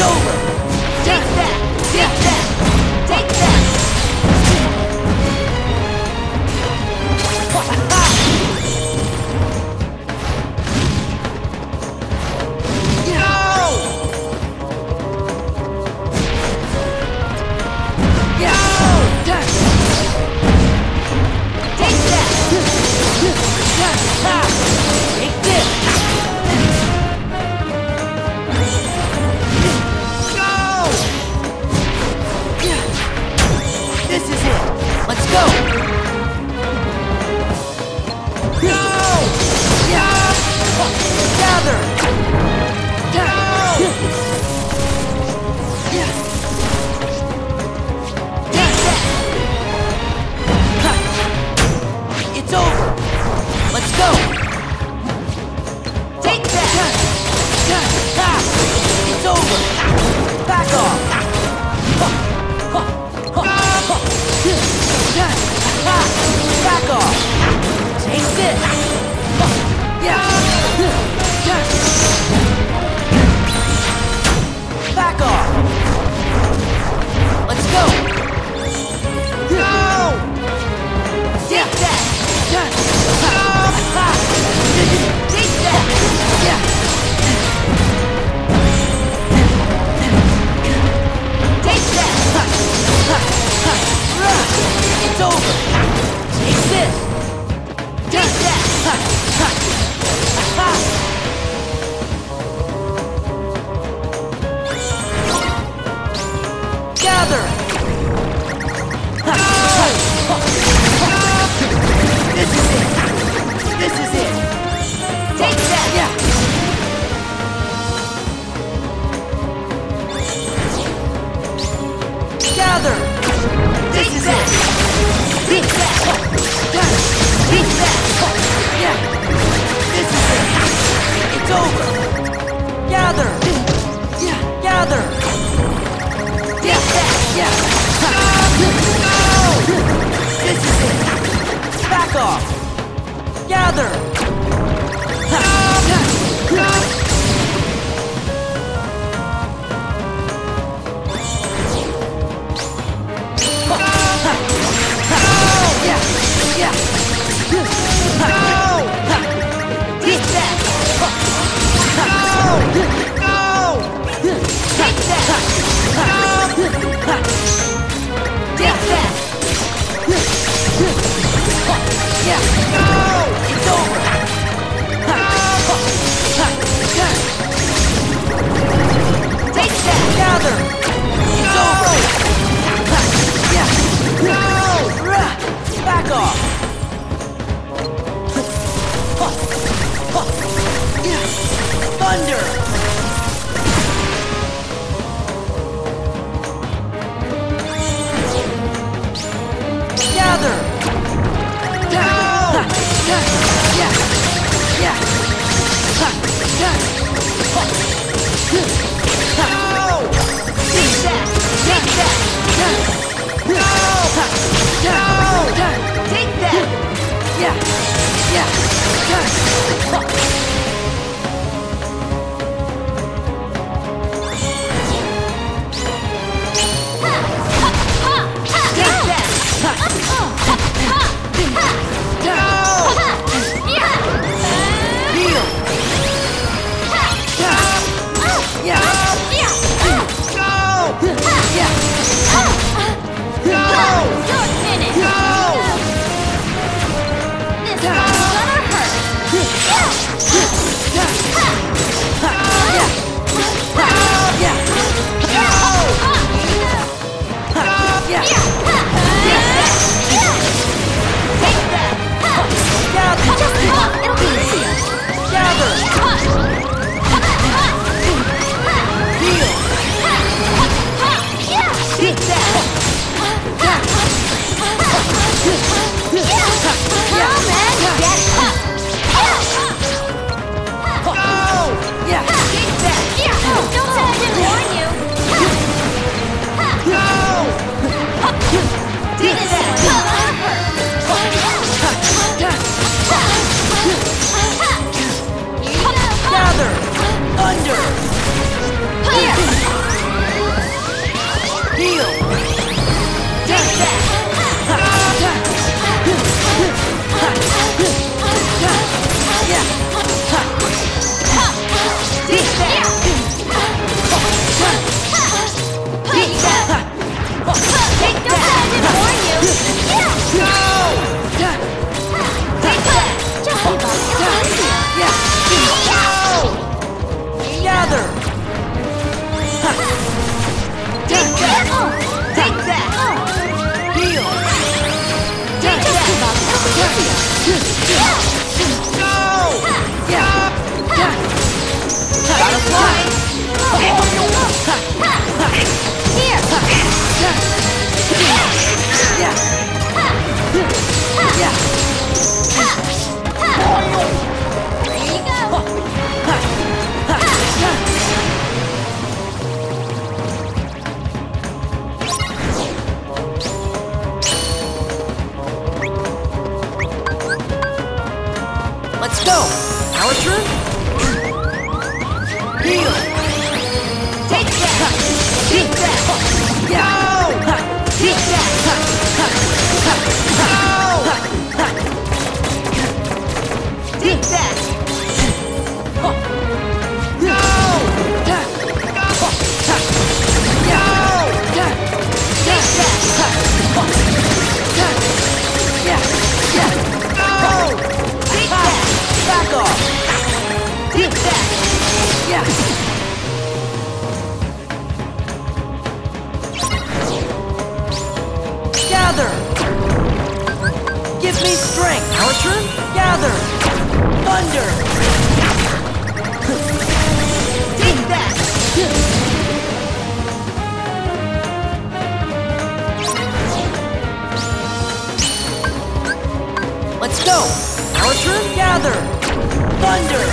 over! Go! Our turn? Gather! Thunder!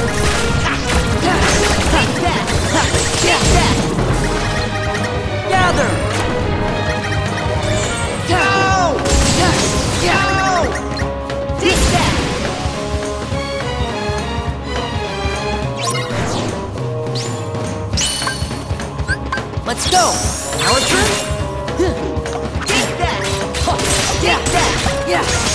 Gather! Go! Go! Take that! Let's go! Our turn? Take that! Take that! Yeah!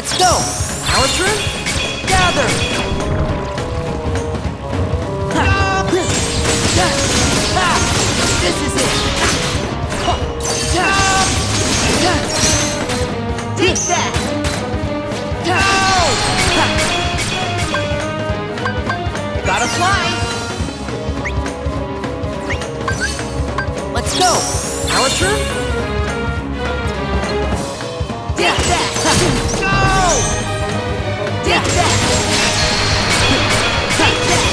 Let's go! Our turn? Gather! This is it! Take that! Gotta fly! Let's go! Our turn? Take that! Take that!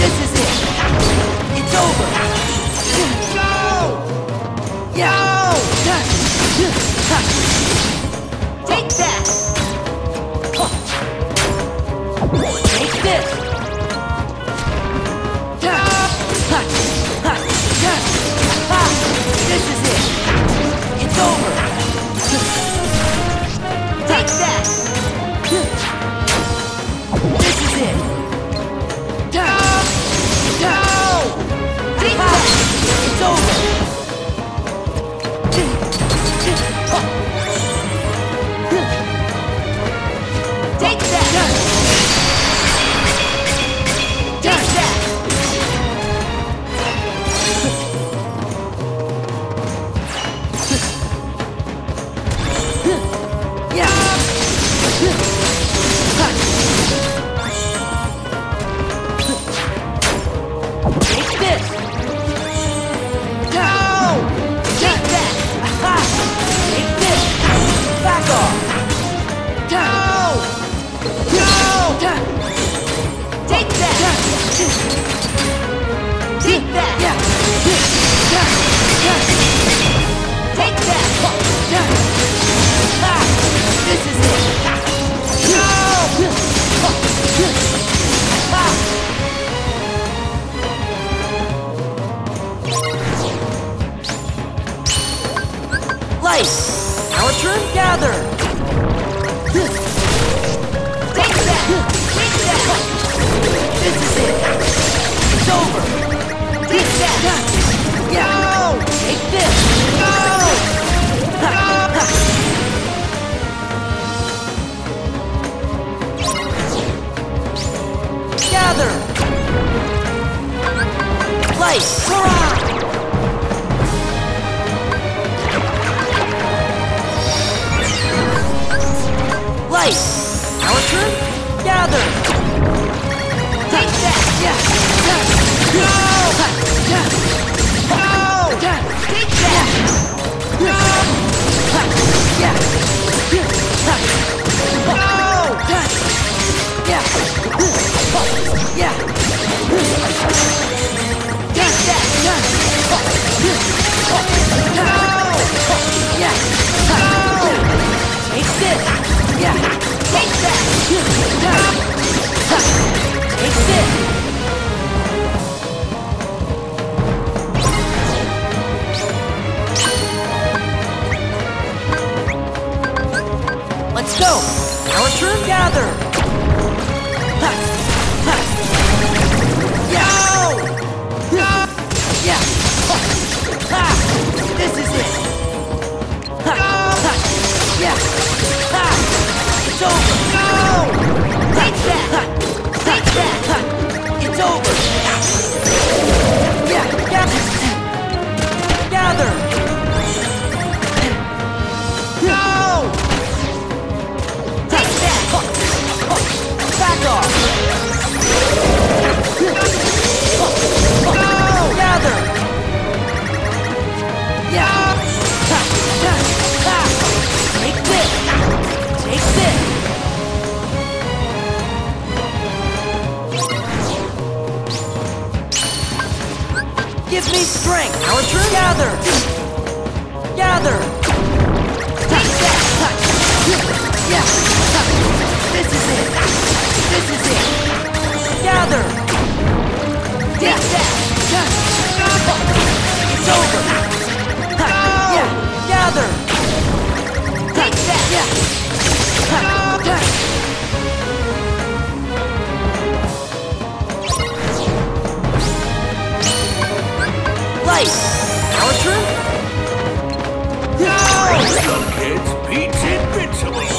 This is it! It's over! Take that! Take! This this! Our turn, gather! It's over! No! Take that! Take that! It's over! strength. Our turn. Gather. Gather. Touch. Touch. Yes. Touch. This is it. This is it. Gather. Take that. Touch. It's over. Touch. Oh. Yeah. Gather. Take that. Yeah. Touch. Touch. life! Our turn? No! Some kids beats invincible!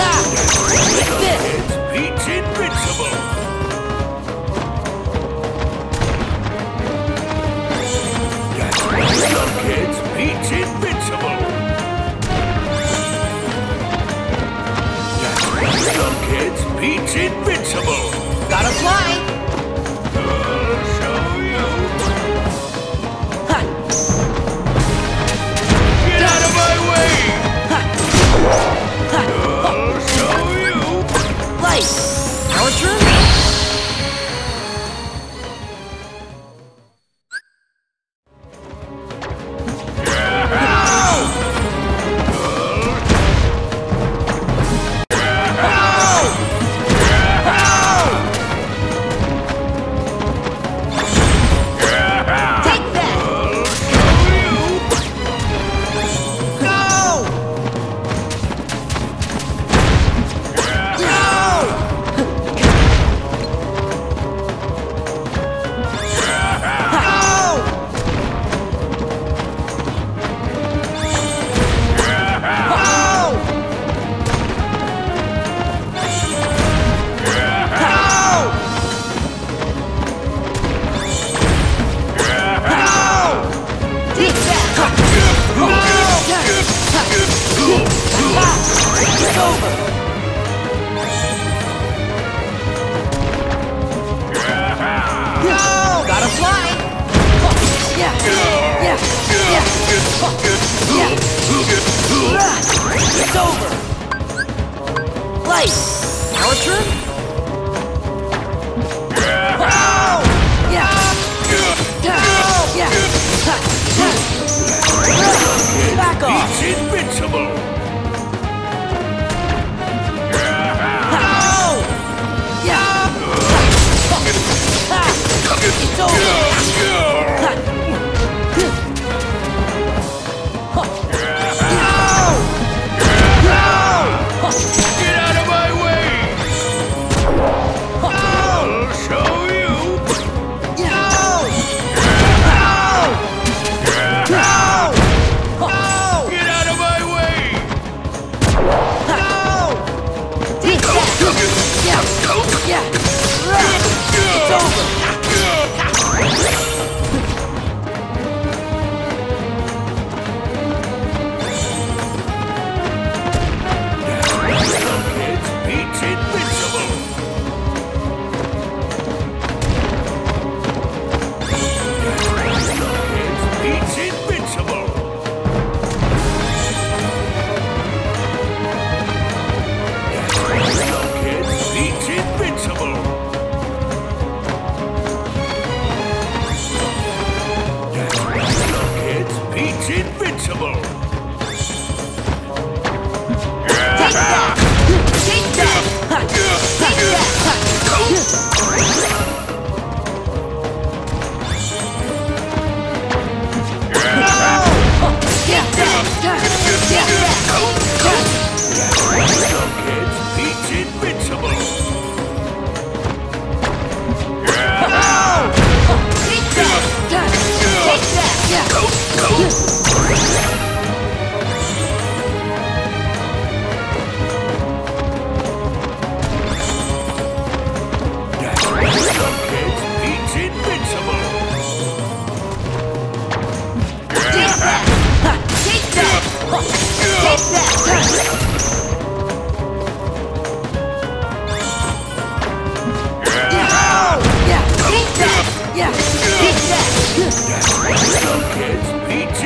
Ha! Like this! It's It's over! Light! Power trim? Yeah! Yeah! Back off!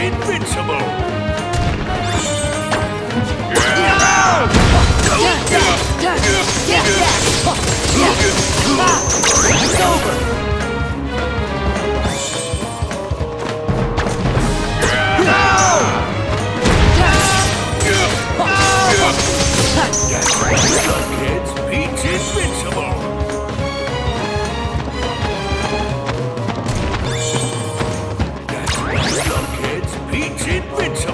invincible! It's over! No! The kids invincible! Winter.